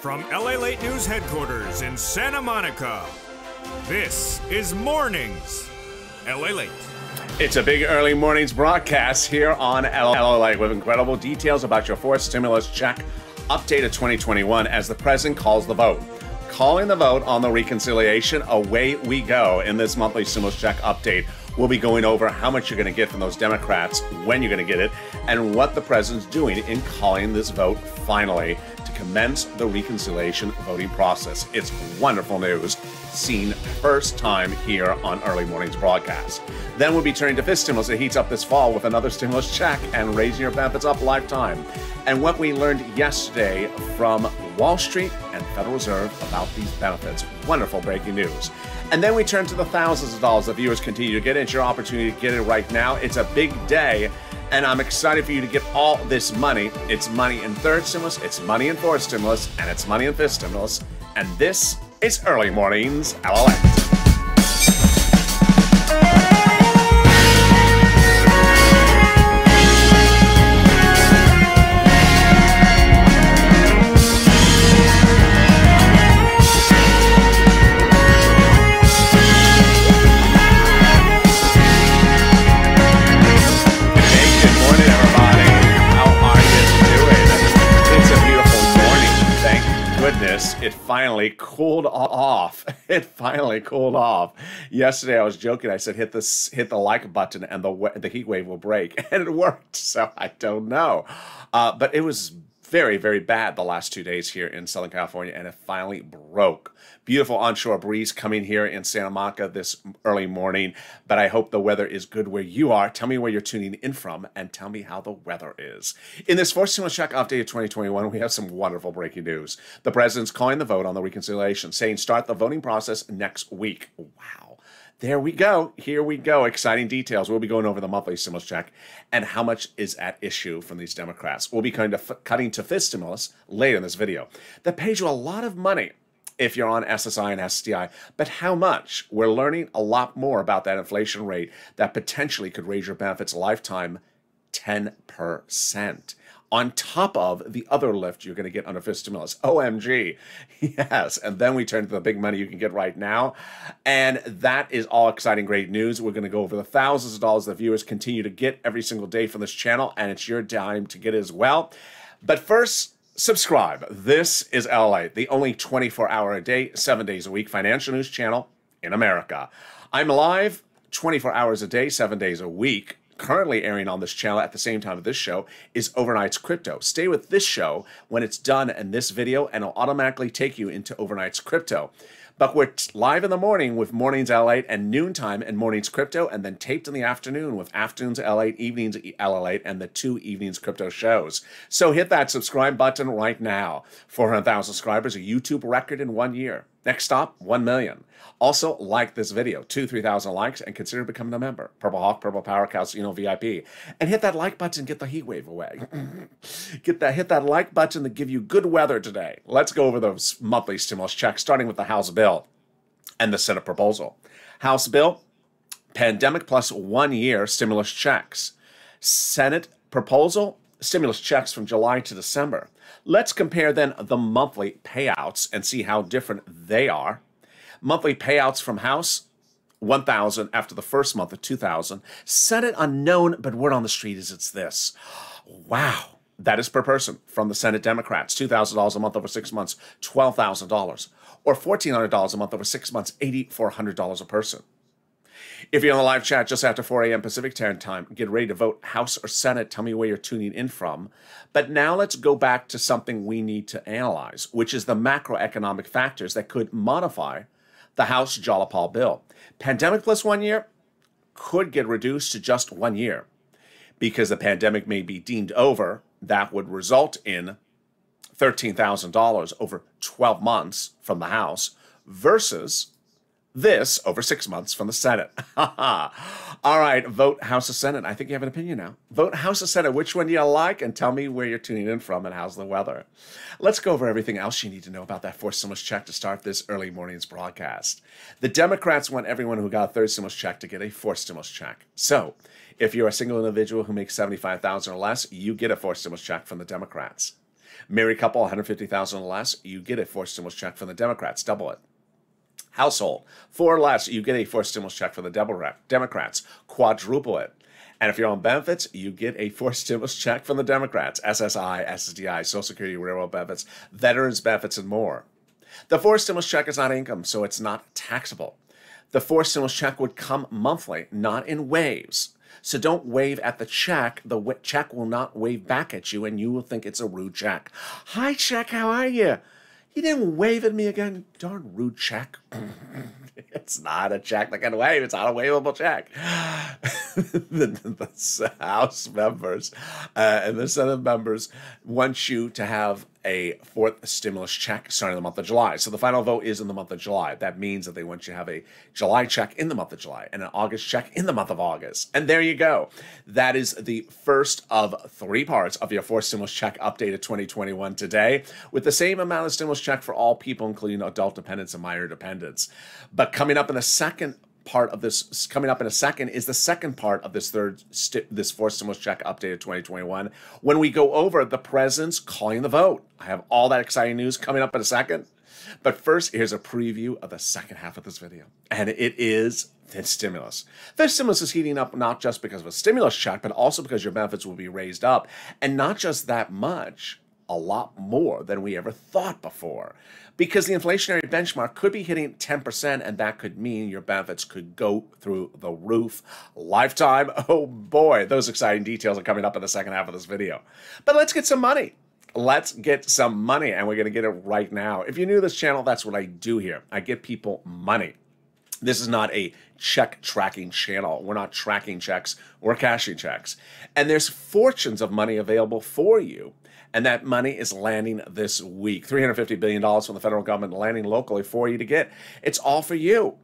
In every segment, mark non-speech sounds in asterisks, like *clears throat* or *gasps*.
From LA Late News headquarters in Santa Monica, this is Mornings LA Late. It's a big early mornings broadcast here on LA Late with incredible details about your fourth stimulus check update of 2021 as the president calls the vote. Calling the vote on the reconciliation, away we go in this monthly stimulus check update. We'll be going over how much you're going to get from those Democrats, when you're going to get it, and what the president's doing in calling this vote finally commence the reconciliation voting process. It's wonderful news, seen first time here on Early Mornings broadcast. Then we'll be turning to fifth stimulus that heats up this fall with another stimulus check and raising your benefits up lifetime. And what we learned yesterday from Wall Street and Federal Reserve about these benefits. Wonderful breaking news. And then we turn to the thousands of dollars that viewers continue to get. It's your opportunity to get it right now. It's a big day, and I'm excited for you to get all this money. It's money in third stimulus, it's money in fourth stimulus, and it's money in fifth stimulus. And this is Early Mornings LLX. Finally cooled off. *laughs* It finally cooled off. Yesterday, I was joking. I said, "Hit this, hit the like button, and the the heat wave will break," *laughs* and it worked. So I don't know, uh, but it was very, very bad the last two days here in Southern California, and it finally broke. Beautiful onshore breeze coming here in Santa Monica this early morning, but I hope the weather is good where you are. Tell me where you're tuning in from, and tell me how the weather is. In this Force Stimulus Check update of 2021, we have some wonderful breaking news. The president's calling the vote on the reconciliation, saying start the voting process next week. Wow. There we go. Here we go. Exciting details. We'll be going over the monthly stimulus check and how much is at issue from these Democrats. We'll be kind of cutting to fifth stimulus later in this video. That pays you a lot of money if you're on SSI and SSDI, but how much? We're learning a lot more about that inflation rate that potentially could raise your benefits lifetime 10% on top of the other lift you're going to get under fifth stimulus. OMG. *laughs* Yes. And then we turn to the big money you can get right now. And that is all exciting, great news. We're going to go over the thousands of dollars that viewers continue to get every single day from this channel, and it's your time to get it as well. But first, subscribe. This is LA, the only 24 hour a day, seven days a week financial news channel in America. I'm live 24 hours a day, seven days a week currently airing on this channel at the same time of this show is Overnight's Crypto. Stay with this show when it's done and this video, and it'll automatically take you into Overnight's Crypto. But we're live in the morning with Mornings L8 and noontime and Mornings Crypto, and then taped in the afternoon with Afternoons L8, Evenings L8, and the two Evenings Crypto shows. So hit that subscribe button right now. 400,000 subscribers, a YouTube record in one year. Next stop, 1 million. Also, like this video, two, 3,000 likes, and consider becoming a member. Purple Hawk, Purple Power, Calcino VIP. And hit that like button, get the heat wave away. *clears throat* get that, hit that like button to give you good weather today. Let's go over those monthly stimulus checks, starting with the House bill and the Senate proposal. House bill, pandemic plus one year stimulus checks. Senate proposal, stimulus checks from July to December. Let's compare then the monthly payouts and see how different they are. Monthly payouts from House 1000 after the first month of 2000. Senate unknown, but word on the street is it's this. Wow. That is per person from the Senate Democrats. $2,000 a month over six months, $12,000. Or $1,400 a month over six months, $8,400 a person. If you're on the live chat just after 4 a.m. Pacific time, get ready to vote House or Senate. Tell me where you're tuning in from. But now let's go back to something we need to analyze, which is the macroeconomic factors that could modify the House Jayapal bill. Pandemic plus one year could get reduced to just one year because the pandemic may be deemed over. That would result in $13,000 over 12 months from the House versus this over six months from the Senate. *laughs* All right, vote House or Senate. I think you have an opinion now. Vote House or Senate. Which one you like? And tell me where you're tuning in from and how's the weather. Let's go over everything else you need to know about that fourth stimulus check to start this early morning's broadcast. The Democrats want everyone who got a third stimulus check to get a fourth stimulus check. So, if you're a single individual who makes 75000 or less, you get a fourth stimulus check from the Democrats. Married couple, 150,000 or less, you get a fourth stimulus check from the Democrats, double it. Household, four less, you get a forced stimulus check from the Democrats, quadruple it. And if you're on benefits, you get a forced stimulus check from the Democrats, SSI, SSDI, Social Security, railroad benefits, veterans benefits, and more. The forced stimulus check is not income, so it's not taxable. The forced stimulus check would come monthly, not in waves. So don't wave at the check. The check will not wave back at you, and you will think it's a rude check. Hi, check, how are you? You didn't wave at me again. Darn rude check. *laughs* it's not a check that can wave. It's not a waveable check. *laughs* the, the, House members uh, and the Senate members want you to have a fourth stimulus check starting in the month of July. So the final vote is in the month of July. That means that they want you to have a July check in the month of July and an August check in the month of August. And there you go. That is the first of three parts of your fourth stimulus check updated 2021 today, with the same amount of stimulus check for all people, including adult dependents and minor dependents. But coming up in the second part of this coming up in a second is the second part of this third this fourth stimulus check updated 2021 when we go over the president's calling the vote i have all that exciting news coming up in a second. But first here's a preview of the second half of this video and it is the stimulus. The stimulus is heating up not just because of a stimulus check but also because your benefits will be raised up and not just that much a lot more than we ever thought before because the inflationary benchmark could be hitting 10%, and that could mean your benefits could go through the roof. Lifetime, *laughs* oh boy, those exciting details are coming up in the second half of this video. But let's get some money. Let's get some money, and we're going to get it right now. If you're new to this channel, that's what I do here. I get people money. This is not a check tracking channel. We're not tracking checks, we're cashing checks. And there's fortunes of money available for you and that money is landing this week. $350 billion from the federal government landing locally for you to get. It's all for you.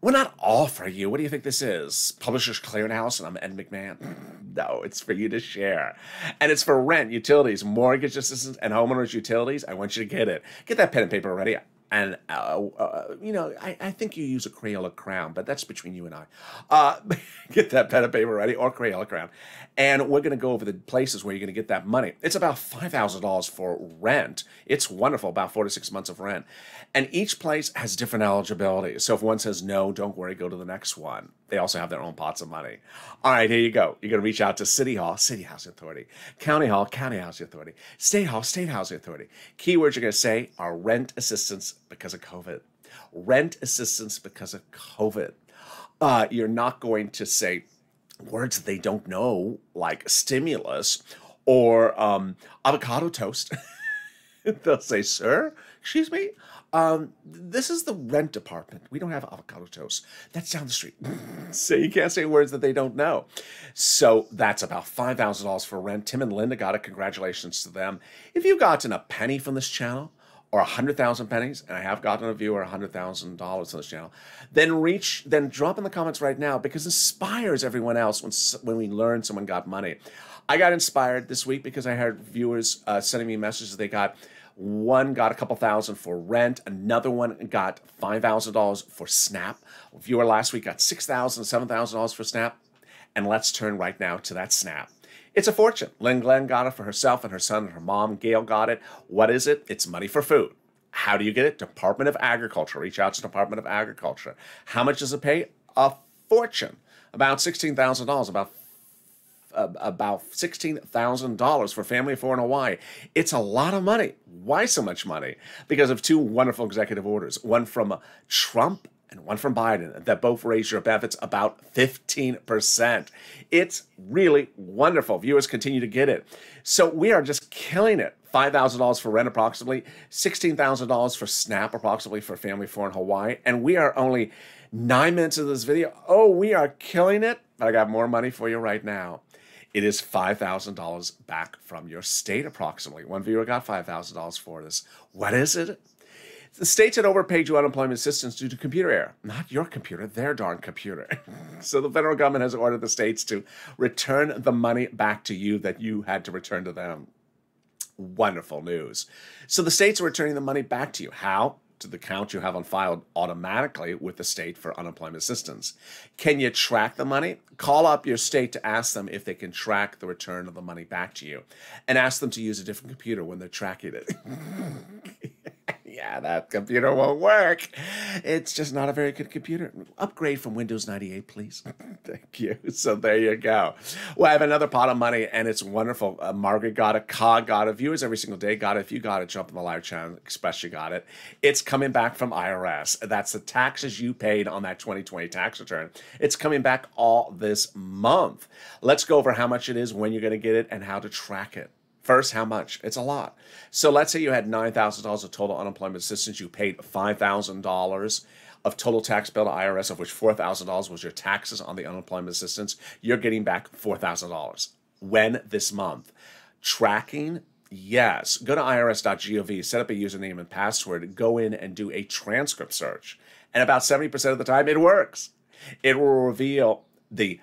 Well, not all for you. What do you think this is? Publishers Clearinghouse, and I'm Ed McMahon. *clears throat* no, it's for you to share. And it's for rent, utilities, mortgage assistance, and homeowners utilities. I want you to get it. Get that pen and paper ready and uh, uh, you know, I, I, think you use a Crayola crown, but that's between you and I. Uh, *laughs* get that pen and paper ready, or Crayola crown, and we're going to go over the places where you're going to get that money. It's about five thousand dollars for rent. It's wonderful, about four to six months of rent, and each place has different eligibility. So if one says no, don't worry, go to the next one. They also have their own pots of money. All right, here you go. You're going to reach out to City Hall, City Housing Authority, County Hall, County Housing Authority, State Hall, State Housing Authority. Keywords you're going to say are rent assistance because of COVID, rent assistance because of COVID. Uh, you're not going to say words that they don't know, like stimulus or um, avocado toast. *laughs* They'll say, Sir, excuse me, um, this is the rent department. We don't have avocado toast. That's down the street. *laughs* so you can't say words that they don't know. So that's about $5,000 for rent. Tim and Linda got it. Congratulations to them. If you've gotten a penny from this channel, or a hundred thousand pennies, and I have gotten a viewer a hundred thousand dollars on this channel, then reach, then drop in the comments right now because inspires everyone else when when we learn someone got money. I got inspired this week because I heard viewers uh, sending me messages they got one got a couple thousand for rent. Another one got $5,000 for SNAP. A viewer last week got $6,000, $7,000 for SNAP. And let's turn right now to that SNAP. It's a fortune. Lynn Glenn got it for herself and her son and her mom. Gail got it. What is it? It's money for food. How do you get it? Department of Agriculture. Reach out to Department of Agriculture. How much does it pay? A fortune. About $16,000, about uh, about $16,000 for family of four in Hawaii. It's a lot of money. Why so much money? Because of two wonderful executive orders, one from Trump and one from Biden that both raise your benefits about 15%. It's really wonderful. Viewers continue to get it. So we are just killing it. $5,000 for rent, approximately, $16,000 for SNAP, approximately, for family four in Hawaii. And we are only nine minutes of this video. Oh, we are killing it. But I got more money for you right now it is $5,000 back from your state, approximately. One viewer got $5,000 for this. What is it? The states had overpaid you unemployment assistance due to computer error. Not your computer, their darn computer. *laughs* so the federal government has ordered the states to return the money back to you that you had to return to them. Wonderful news. So the states are returning the money back to you. How? to the account you have on file automatically with the state for unemployment assistance. Can you track the money? Call up your state to ask them if they can track the return of the money back to you and ask them to use a different computer when they're tracking it. *laughs* yeah, that computer won't work. It's just not a very good computer. Upgrade from Windows 98, please. *laughs* Thank you. So there you go. Well, I have another pot of money, and it's wonderful. Uh, Margaret got it. Ka got it. Viewers every single day got it. If you got it, jump in the live channel. Express you got it. It's coming back from IRS. That's the taxes you paid on that 2020 tax return. It's coming back all this month. Let's go over how much it is, when you're going to get it, and how to track it. First, how much? It's a lot. So let's say you had $9,000 of total unemployment assistance. You paid $5,000 of total tax bill to IRS, of which $4,000 was your taxes on the unemployment assistance. You're getting back $4,000. When this month? Tracking Yes. Go to irs.gov, set up a username and password, go in and do a transcript search. And about 70% of the time, it works. It will reveal the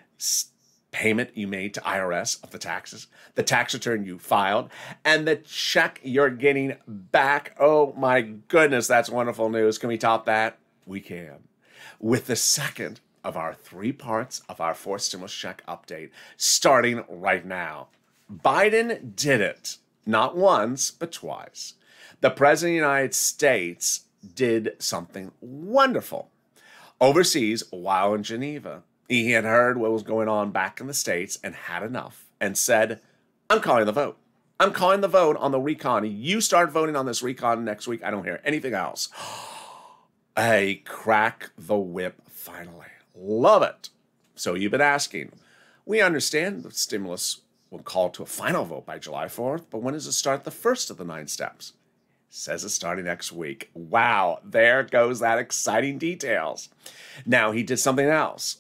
payment you made to IRS of the taxes, the tax return you filed, and the check you're getting back. Oh my goodness, that's wonderful news. Can we top that? We can. With the second of our three parts of our fourth stimulus check update starting right now. Biden did it, not once, but twice. The President of the United States did something wonderful overseas while in Geneva. He had heard what was going on back in the States and had enough and said, I'm calling the vote. I'm calling the vote on the recon. You start voting on this recon next week. I don't hear anything else. *gasps* A crack the whip finally. Love it. So you've been asking. We understand the stimulus will call to a final vote by July 4th, but when does it start the first of the nine steps? Says it's starting next week. Wow, there goes that exciting details. Now he did something else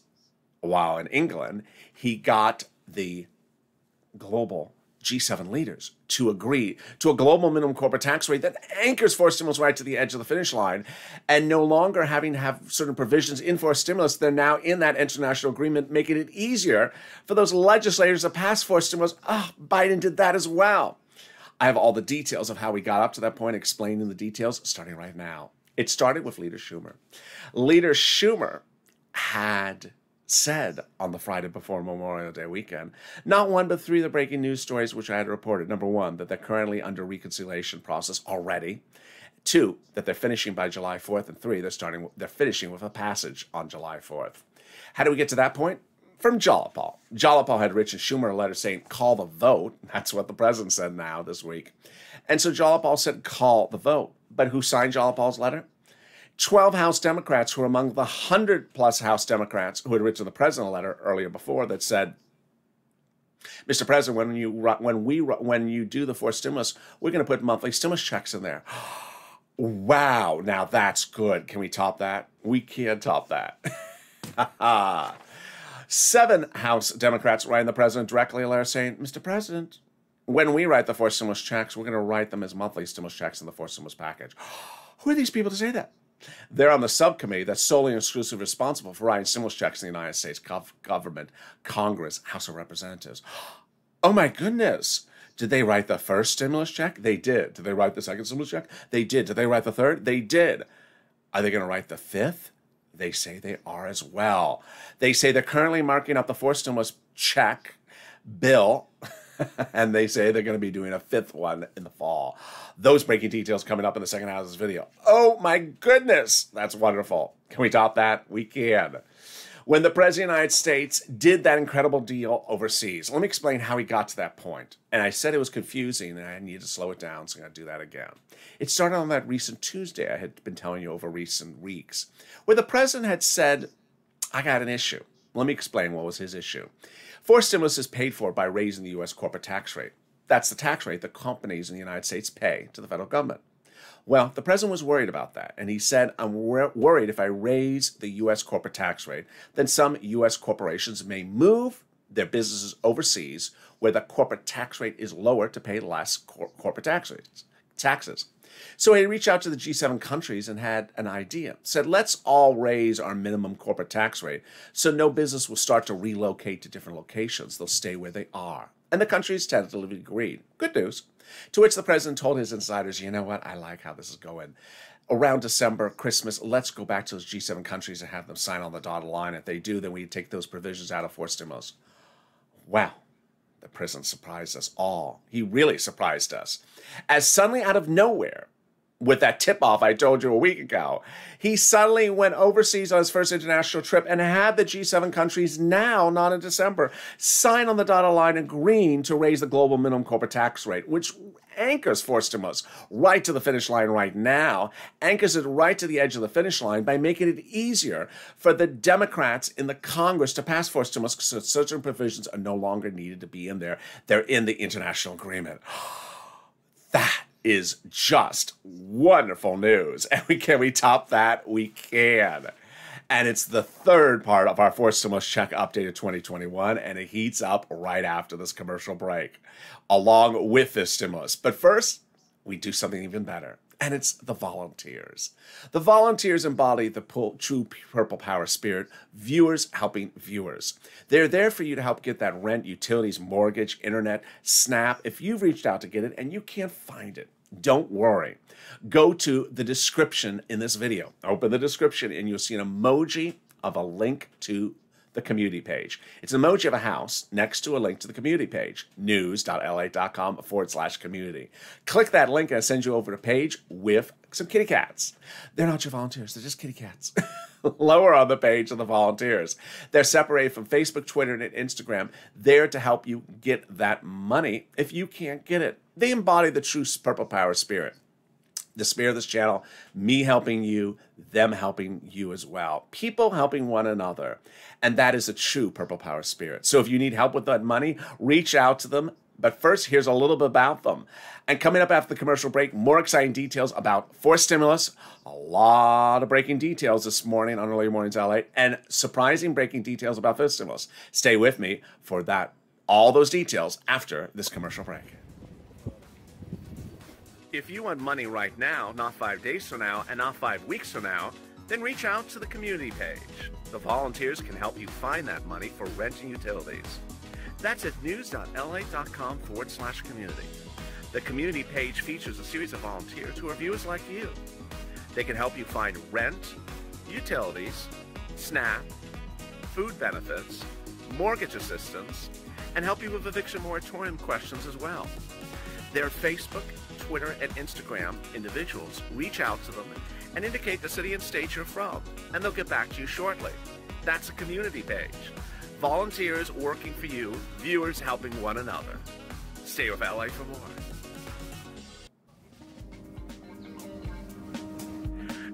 while in England, he got the global G7 leaders to agree to a global minimum corporate tax rate that anchors forced stimulus right to the edge of the finish line. And no longer having to have certain provisions in for stimulus, they're now in that international agreement, making it easier for those legislators to pass for stimulus. Ah, oh, Biden did that as well. I have all the details of how we got up to that point, explaining the details starting right now. It started with Leader Schumer. Leader Schumer had said on the Friday before Memorial Day weekend. Not one, but three of the breaking news stories which I had reported. Number one, that they're currently under reconciliation process already. Two, that they're finishing by July 4th. And three, they're starting, they're finishing with a passage on July 4th. How do we get to that point? From Jayapal. Jayapal had written Schumer a letter saying, call the vote. *laughs* That's what the president said now this week. And so Jayapal said, call the vote. But who signed Jayapal's letter? 12 House Democrats who were among the 100 plus House Democrats who had written the president a letter earlier before that said, Mr. President, when you when we when you do the fourth stimulus, we're going to put monthly stimulus checks in there. *gasps* wow, now that's good. Can we top that? We can't top that. *laughs* Seven House Democrats writing the president directly a letter saying, Mr. President, when we write the fourth stimulus checks, we're going to write them as monthly stimulus checks in the fourth stimulus package. *gasps* Who are these people to say that? They're on the subcommittee that's solely and exclusively responsible for writing stimulus checks in the United States government, Congress, House of Representatives. Oh my goodness. Did they write the first stimulus check? They did. Did they write the second stimulus check? They did. Did they write the third? They did. Are they going to write the fifth? They say they are as well. They say they're currently marking up the fourth stimulus check bill *laughs* and they say they're going to be doing a fifth one in the fall. Those breaking details coming up in the second half of this video. Oh my goodness, that's wonderful. Can we top that? We can. When the President of the United States did that incredible deal overseas, let me explain how he got to that point. And I said it was confusing and I needed to slow it down, so I'm going to do that again. It started on that recent Tuesday I had been telling you over recent weeks, where the President had said, I got an issue. Let me explain what was his issue. Forced stimulus is paid for by raising the U.S. corporate tax rate. That's the tax rate that companies in the United States pay to the federal government. Well, the president was worried about that, and he said, I'm wor- worried if I raise the U.S. corporate tax rate, then some U.S. corporations may move their businesses overseas where the corporate tax rate is lower to pay less cor- corporate tax rates, taxes. So he reached out to the G7 countries and had an idea. Said, let's all raise our minimum corporate tax rate so no business will start to relocate to different locations. They'll stay where they are. and the countries tentatively agreed. Good news. To which the president told his insiders, you know what, I like how this is going. Around December, Christmas, let's go back to those G7 countries and have them sign on the dotted line. If they do, then we take those provisions out of forced stimulus. Wow, the prison surprised us all. He really surprised us. As suddenly out of nowhere, with that tip off I told you a week ago. He suddenly went overseas on his first international trip and had the G7 countries now, not in December, sign on the dotted line agreeing to raise the global minimum corporate tax rate, which anchors forced stimulus right to the finish line right now, anchors it right to the edge of the finish line by making it easier for the Democrats in the Congress to pass stimulus so certain provisions are no longer needed to be in there. They're in the international agreement. *gasps* That is just wonderful news. *laughs* And we can we top that? We can. And it's the third part of our forced stimulus check update of 2021, and it heats up right after this commercial break, along with this stimulus. But first, we do something even better and it's the volunteers. The volunteers embody the true purple power spirit, viewers helping viewers. They're there for you to help get that rent, utilities, mortgage, internet, SNAP. If you've reached out to get it and you can't find it, don't worry. Go to the description in this video. Open the description and you'll see an emoji of a link to the community page. It's an emoji of a house next to a link to the community page, news.lalate.com forward slash community. Click that link and it sends you over to a page with some kitty cats. They're not your volunteers, they're just kitty cats. *laughs* Lower on the page are the volunteers. They're separated from Facebook, Twitter, and Instagram, there to help you get that money if you can't get it. They embody the true purple power spirit the spirit of this channel, me helping you, them helping you as well. People helping one another. And that is a true Purple Power spirit. So if you need help with that money, reach out to them. But first, here's a little bit about them. And coming up after the commercial break, more exciting details about forced stimulus. A lot of breaking details this morning on Early Mornings LA, and surprising breaking details about this stimulus. Stay with me for that. All those details after this commercial break. If you want money right now, not five days from now, and not five weeks from now, then reach out to the community page. The volunteers can help you find that money for rent and utilities. That's at news.lalate.com forward slash community. The community page features a series of volunteers who are viewers like you. They can help you find rent, utilities, SNAP, food benefits, mortgage assistance, and help you with eviction moratorium questions as well. Their Facebook, Twitter, and Instagram individuals, reach out to them and indicate the city and state you're from, and they'll get back to you shortly. That's a community page. Volunteers working for you, viewers helping one another. Stay with LA for more.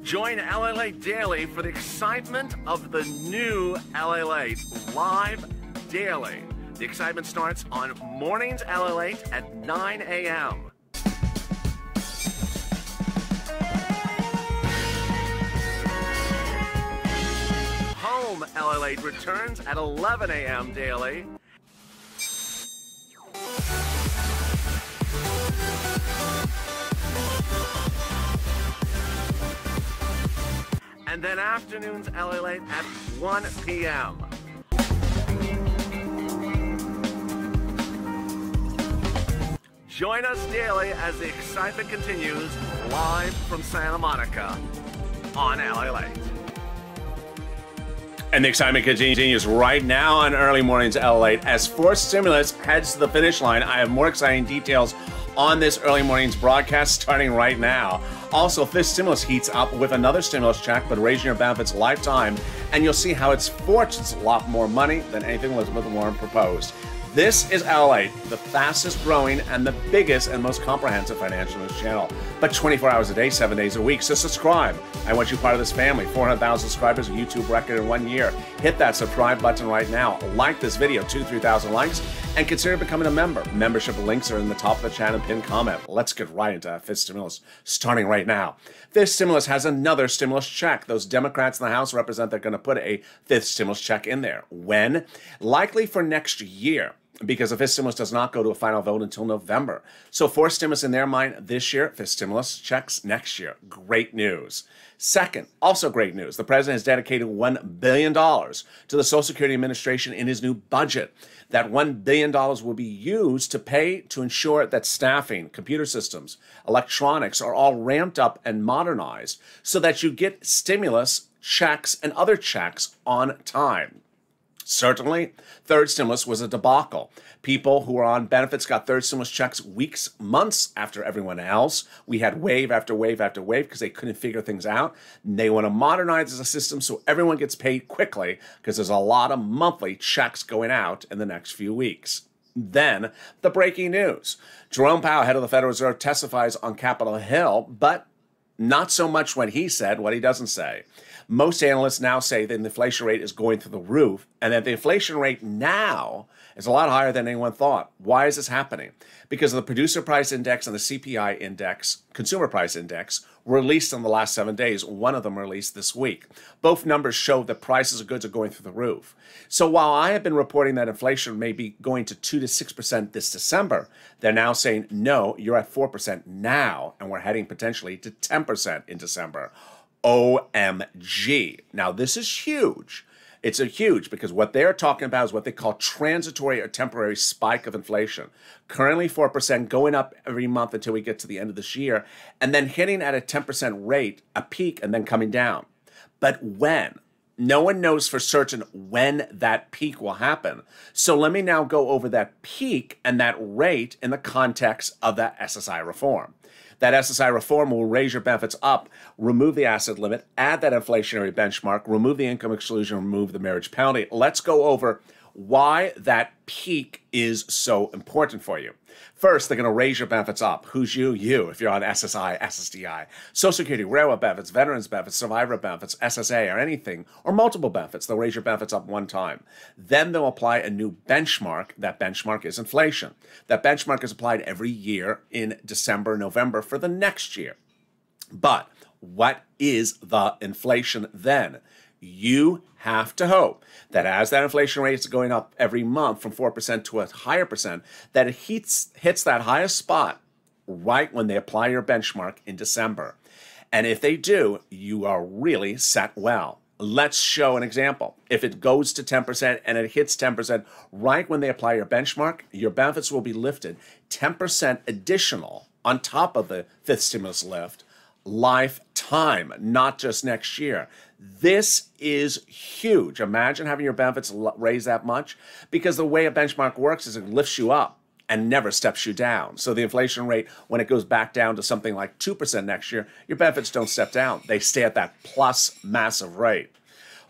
Join LA Daily for the excitement of the new LA live daily. The excitement starts on mornings LA at 9 a.m. Home LA returns at 11 a.m. daily. And then afternoons LA at 1 p.m. Join us daily as the excitement continues live from Santa Monica on LA Late. And the excitement continues right now on early mornings LA as Forced Stimulus heads to the finish line. I have more exciting details on this early mornings broadcast starting right now. Also, this stimulus heats up with another stimulus check, but raising your benefits lifetime, and you'll see how it's fortunes a lot more money than anything Elizabeth Warren proposed. This is LA, the fastest growing and the biggest and most comprehensive financial news channel. But 24 hours a day, seven days a week. So subscribe. I want you part of this family. 400,000 subscribers, a YouTube record in one year. Hit that subscribe button right now. Like this video, two, 3,000 likes, and consider becoming a member. Membership links are in the top of the channel pinned comment. Let's get right into fifth stimulus, starting right now. Fifth stimulus has another stimulus check. Those Democrats in the House represent they're going to put a fifth stimulus check in there. When? Likely for next year. Because the fifth stimulus does not go to a final vote until November. So, fourth stimulus in their mind this year, fifth stimulus checks next year. Great news. Second, also great news. The president has dedicated $1 billion to the Social Security Administration in his new budget. That $1 billion will be used to pay to ensure that staffing, computer systems, electronics are all ramped up and modernized so that you get stimulus checks and other checks on time. Certainly, third stimulus was a debacle. People who were on benefits got third stimulus checks weeks, months after everyone else. We had wave after wave after wave because they couldn't figure things out. They want to modernize the system so everyone gets paid quickly because there's a lot of monthly checks going out in the next few weeks. Then, the breaking news Jerome Powell, head of the Federal Reserve, testifies on Capitol Hill, but not so much what he said, what he doesn't say. Most analysts now say that the inflation rate is going through the roof and that the inflation rate now is a lot higher than anyone thought. Why is this happening? Because the producer price index and the CPI index, consumer price index, released in the last seven days. One of them released this week. Both numbers show that prices of goods are going through the roof. So while I have been reporting that inflation may be going to 2 to 6% this December, they're now saying, no, you're at 4% now, and we're heading potentially to 10% in December. OMG. Now, this is huge. It's a huge because what they're talking about is what they call transitory or temporary spike of inflation. Currently 4%, going up every month until we get to the end of this year, and then hitting at a 10% rate, a peak, and then coming down. But when? No one knows for certain when that peak will happen. So let me now go over that peak and that rate in the context of that SSI reform. That SSI reform will raise your benefits up, remove the asset limit, add that inflationary benchmark, remove the income exclusion, remove the marriage penalty. Let's go over why that peak is so important for you. First, they're going to raise your benefits up. Who's you? You, if you're on SSI, SSDI, Social Security, railroad benefits, veterans benefits, survivor benefits, SSA, or anything, or multiple benefits. They'll raise your benefits up one time. Then they'll apply a new benchmark. That benchmark is inflation. That benchmark is applied every year in December, November for the next year. But what is the inflation then? You have to hope that as that inflation rate is going up every month from 4% to a higher percent, that it hits, hits that highest spot right when they apply your benchmark in December. And if they do, you are really set well. Let's show an example. If it goes to 10% and it hits 10% right when they apply your benchmark, your benefits will be lifted 10% additional on top of the fifth stimulus lift lifetime, not just next year. This is huge. Imagine having your benefits raise that much because the way a benchmark works is it lifts you up and never steps you down. So the inflation rate, when it goes back down to something like 2% next year, your benefits don't step down. They stay at that plus massive rate.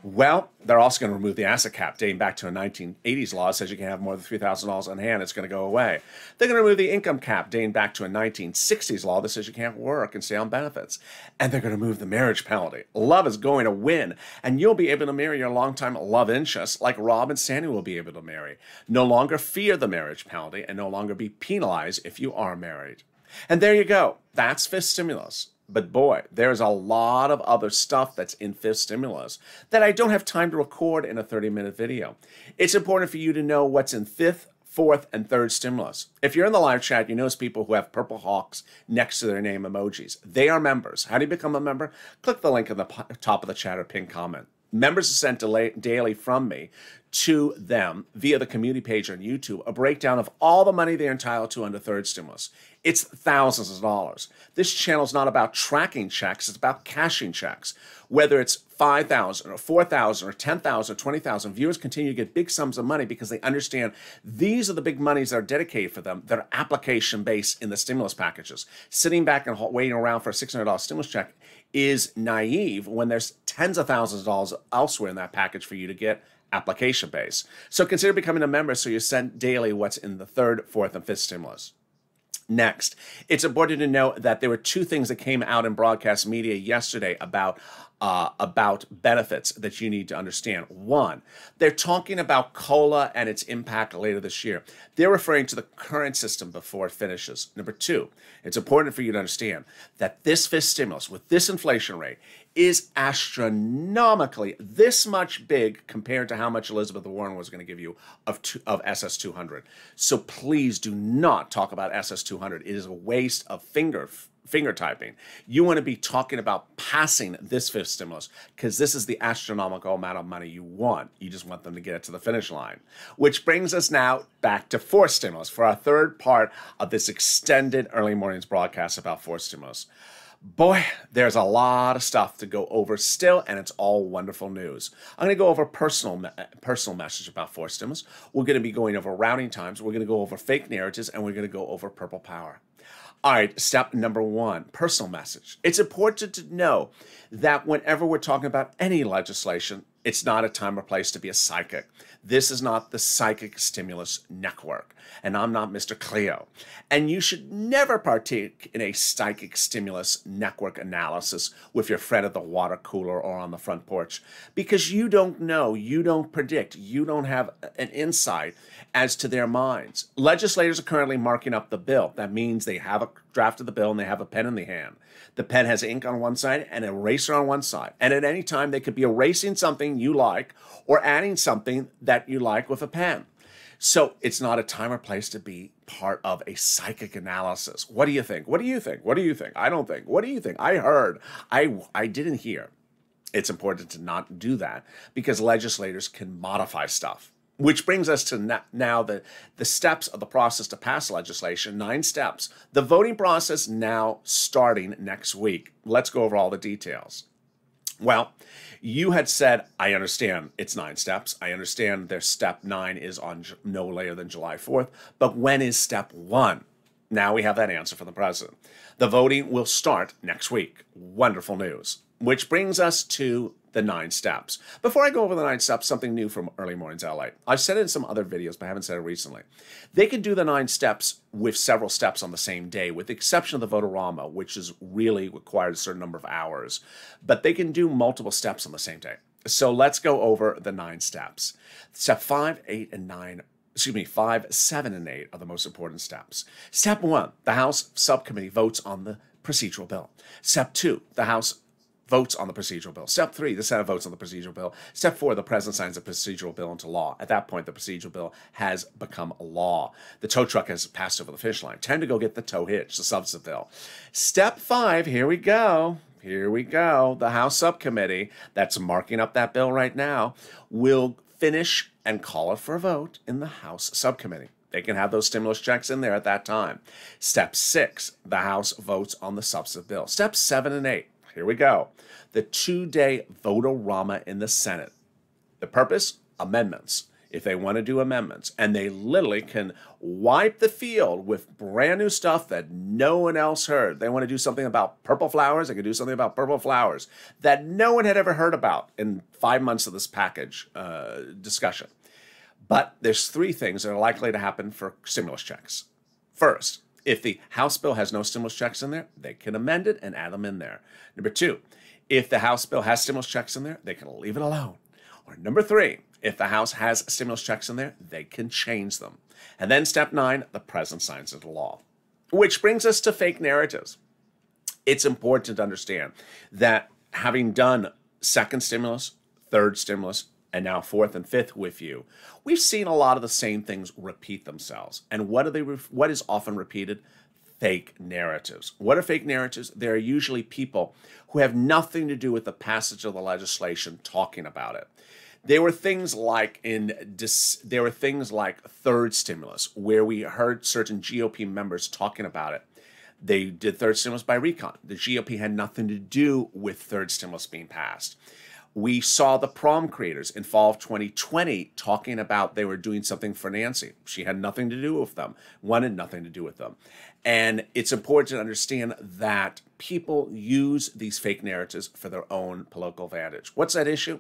Well, they're also going to remove the asset cap dating back to a 1980s law that says you can have more than $3,000 on hand. It's going to go away. They're going to remove the income cap dating back to a 1960s law that says you can't work and stay on benefits. And they're going to remove the marriage penalty. Love is going to win, and you'll be able to marry your longtime love interest like Rob and Sandy will be able to marry. No longer fear the marriage penalty and no longer be penalized if you are married. And there you go. That's fifth stimulus. But boy, there's a lot of other stuff that's in fifth stimulus that I don't have time to record in a 30 minute video. It's important for you to know what's in fifth, fourth, and third stimulus. If you're in the live chat, you notice people who have purple hawks next to their name emojis. They are members. How do you become a member? Click the link in the top of the chat or pin comment. Members are sent daily from me to them via the community page on YouTube a breakdown of all the money they're entitled to under third stimulus. It's thousands of dollars. This channel is not about tracking checks, it's about cashing checks. Whether it's 5,000 or 4,000 or 10,000 or 20,000, viewers continue to get big sums of money because they understand these are the big monies that are dedicated for them that are application based in the stimulus packages. Sitting back and waiting around for a $600 stimulus check is naive when there's tens of thousands of dollars elsewhere in that package for you to get application base. So consider becoming a member so you're sent daily what's in the third, fourth, and fifth stimulus. Next, it's important to note that there were two things that came out in broadcast media yesterday about uh, about benefits that you need to understand. One, they're talking about COLA and its impact later this year. They're referring to the current system before it finishes. Number two, it's important for you to understand that this fifth stimulus with this inflation rate is astronomically this much big compared to how much Elizabeth Warren was going to give you of, two, of SS 200. So please do not talk about SS 200. It is a waste of finger finger typing. You want to be talking about passing this fifth stimulus because this is the astronomical amount of money you want. You just want them to get it to the finish line. Which brings us now back to fourth stimulus for our third part of this extended early mornings broadcast about fourth stimulus. Boy, there's a lot of stuff to go over still, and it's all wonderful news. I'm going to go over personal personal message about four stimulus. We're going to be going over routing times. We're going to go over fake narratives, and we're going to go over purple power. All right, step number one personal message. It's important to know that whenever we're talking about any legislation, it's not a time or place to be a psychic. This is not the Psychic Stimulus Network, and I'm not Mr. Cleo. And you should never partake in a Psychic Stimulus Network analysis with your friend at the water cooler or on the front porch because you don't know, you don't predict, you don't have an insight as to their minds. Legislators are currently marking up the bill. That means they have a draft of the bill and they have a pen in the hand. The pen has ink on one side and an eraser on one side. And at any time, they could be erasing something you like or adding something that you like with a pen. So it's not a time or place to be part of a psychic analysis. What do you think? What do you think? What do you think? I don't think. What do you think? I heard. I I didn't hear. It's important to not do that because legislators can modify stuff. Which brings us to now the, the steps of the process to pass legislation, nine steps. The voting process now starting next week. Let's go over all the details. Well, you had said, I understand it's nine steps. I understand their step nine is on no later than July 4th. But when is step one? Now we have that answer from the president. The voting will start next week. Wonderful news. Which brings us to the nine steps. Before I go over the nine steps, something new from Early Mornings LA. I've said it in some other videos, but I haven't said it recently. They can do the nine steps with several steps on the same day, with the exception of the Vote-A-Rama, which is really required a certain number of hours. But they can do multiple steps on the same day. So let's go over the nine steps. Step five, eight, and nine excuse me, five, seven, and eight are the most important steps. Step one, the House subcommittee votes on the procedural bill. Step two, the House votes on the procedural bill. Step three, the Senate votes on the procedural bill. Step four, the president signs the procedural bill into law. At that point, the procedural bill has become a law. The tow truck has passed over the finish line. Time to go get the tow hitch, the substantive bill. Step five, here we go. Here we go. The House subcommittee that's marking up that bill right now will finish and call it for a vote in the House subcommittee. They can have those stimulus checks in there at that time. Step six, the House votes on the substantive bill. Step seven and eight, here we go. The two day Vote-A-Rama in the Senate. The purpose? Amendments. If they want to do amendments, and they literally can wipe the field with brand new stuff that no one else heard. They want to do something about purple flowers. They can do something about purple flowers that no one had ever heard about in five months of this package uh, discussion. But there's three things that are likely to happen for stimulus checks. First, if the House bill has no stimulus checks in there, they can amend it and add them in there. Number two, if the House bill has stimulus checks in there, they can leave it alone. Or number three, if the House has stimulus checks in there, they can change them. And then step nine, the president signs into law. Which brings us to fake narratives. It's important to understand that having done second stimulus, third stimulus, and now fourth and fifth with you, we've seen a lot of the same things repeat themselves. And what are they? What is often repeated? Fake narratives. What are fake narratives? They're usually people who have nothing to do with the passage of the legislation talking about it. There were things like in there were things like third stimulus where we heard certain GOP members talking about it. They did third stimulus by recon. The GOP had nothing to do with third stimulus being passed we saw the prom creators in fall of 2020 talking about they were doing something for Nancy. She had nothing to do with them, wanted nothing to do with them. And it's important to understand that people use these fake narratives for their own political advantage. What's that issue?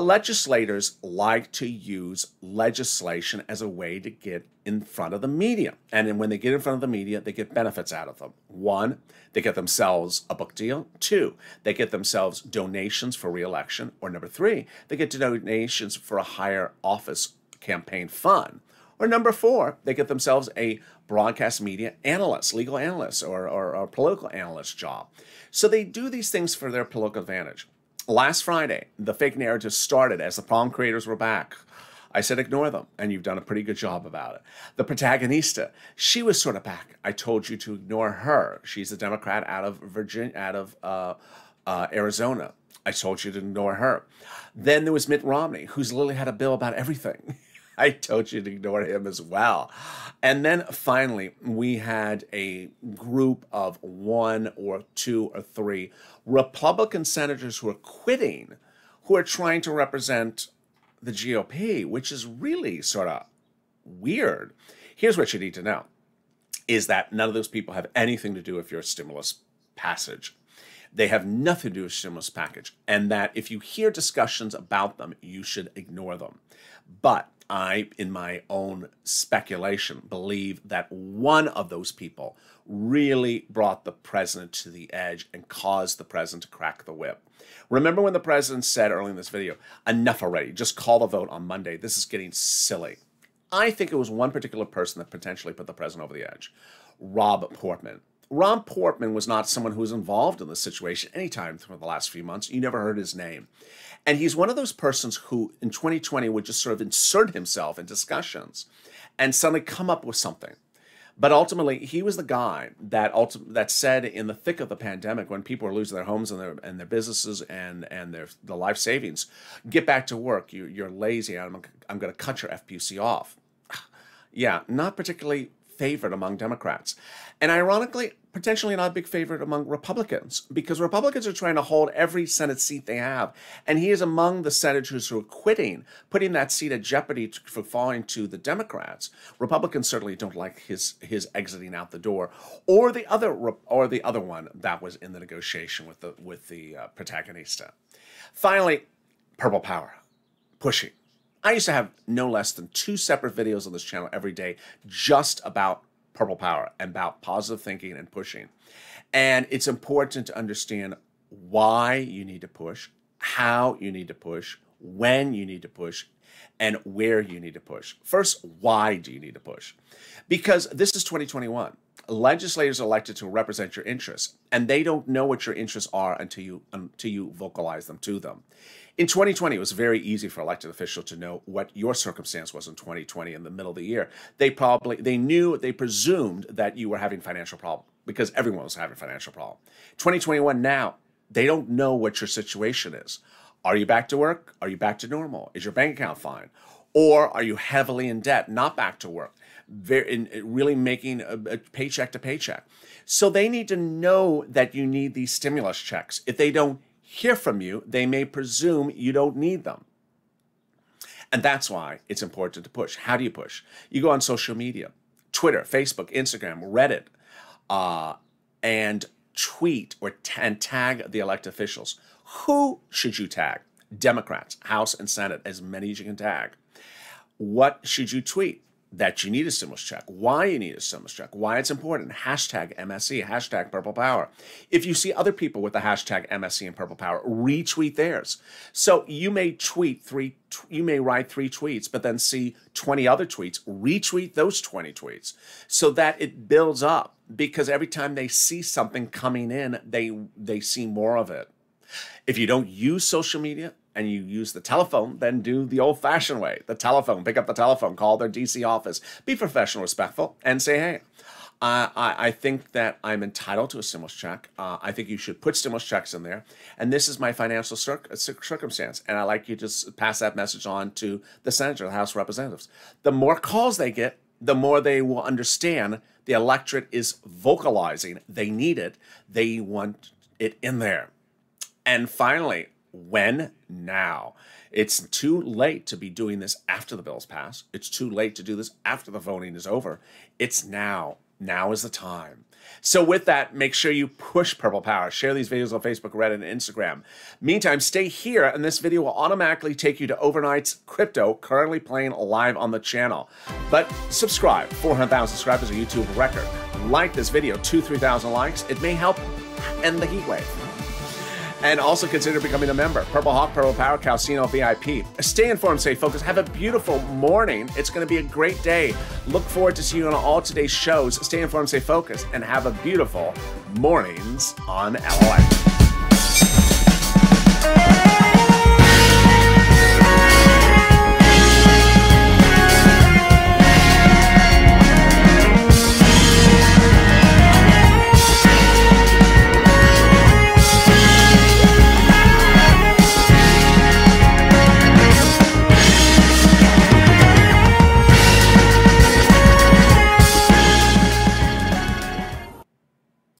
Legislators like to use legislation as a way to get in front of the media. And when they get in front of the media, they get benefits out of them. One, they get themselves a book deal. Two, they get themselves donations for reelection. Or number three, they get donations for a higher office campaign fund. Or number four, they get themselves a broadcast media analyst, legal analyst, or, or, or political analyst job. So they do these things for their political advantage. Last Friday, the fake narrative started as the prom creators were back. I said ignore them, and you've done a pretty good job about it. The protagonista, she was sort of back. I told you to ignore her. She's a Democrat out of Virginia, out of uh, uh, Arizona. I told you to ignore her. Then there was Mitt Romney, who's literally had a bill about everything. *laughs* *laughs* I told you to ignore him as well. And then finally, we had a group of one or two or three Republican senators who are quitting, who are trying to represent the GOP, which is really sort of weird. Here's what you need to know is that none of those people have anything to do with your stimulus passage. They have nothing to do with stimulus package, and that if you hear discussions about them, you should ignore them. But I, in my own speculation, believe that one of those people really brought the president to the edge and caused the president to crack the whip. Remember when the president said early in this video, enough already, just call the vote on Monday. This is getting silly. I think it was one particular person that potentially put the president over the edge Rob Portman. Rob Portman was not someone who was involved in this situation anytime for the last few months. You never heard his name. And he's one of those persons who in 2020 would just sort of insert himself in discussions and suddenly come up with something. But ultimately, he was the guy that ulti- that said in the thick of the pandemic, when people were losing their homes and their and their businesses and and their the life savings, get back to work. You you're lazy. I'm I'm going to cut your FPC off. *sighs* Yeah, not particularly favored among Democrats. And ironically, potentially not a big favorite among Republicans because Republicans are trying to hold every Senate seat they have. And he is among the senators who are quitting, putting that seat at jeopardy for falling to the Democrats. Republicans certainly don't like his his exiting out the door or the other or the other one that was in the negotiation with the with the uh, protagonista. Finally, purple power, pushing. I used to have no less than two separate videos on this channel every day just about purple power and about positive thinking and pushing. And it's important to understand why you need to push, how you need to push, when you need to push, and where you need to push. First, why do you need to push? Because this is 2021. Legislators are elected to represent your interests, and they don't know what your interests are until you until you vocalize them to them. In 2020, it was very easy for elected officials to know what your circumstance was in 2020 in the middle of the year. They probably they knew they presumed that you were having financial problem because everyone was having financial problem. 2021 now, they don't know what your situation is. Are you back to work? Are you back to normal? Is your bank account fine? Or are you heavily in debt, not back to work, very, in, really making a, a paycheck to paycheck? So they need to know that you need these stimulus checks. If they don't hear from you, they may presume you don't need them. And that's why it's important to push. How do you push? You go on social media Twitter, Facebook, Instagram, Reddit, uh, and tweet or t- and tag the elected officials. Who should you tag? Democrats, House and Senate, as many as you can tag. What should you tweet? that you need a stimulus check, why you need a stimulus check, why it's important. Hashtag MSC, hashtag Purple Power. If you see other people with the hashtag MSC and Purple Power, retweet theirs. So you may tweet three, you may write three tweets, but then see 20 other tweets, retweet those 20 tweets so that it builds up because every time they see something coming in, they they see more of it. If you don't use social media, and you use the telephone, then do the old fashioned way the telephone. Pick up the telephone, call their DC office, be professional, respectful, and say, hey, I, I, think that I'm entitled to a stimulus check. Uh, I think you should put stimulus checks in there. And this is my financial cir- circumstance. And I'd like you to pass that message on to the Senator, the House of Representatives. The more calls they get, the more they will understand the electorate is vocalizing. They need it, they want it in there. And finally, when? Now. It's too late to be doing this after the bills pass. It's too late to do this after the voting is over. It's now. Now is the time. So, with that, make sure you push Purple Power. Share these videos on Facebook, Reddit, and Instagram. Meantime, stay here, and this video will automatically take you to Overnight's Crypto, currently playing live on the channel. But subscribe. 400,000 subscribers, a YouTube record. Like this video, two, 3,000 likes. It may help end the heat wave. And also consider becoming a member. Purple Hawk, Purple Power, Calcino VIP. Stay informed, stay focused. Have a beautiful morning. It's going to be a great day. Look forward to seeing you on all today's shows. Stay informed, stay focused, and have a beautiful mornings on LOX.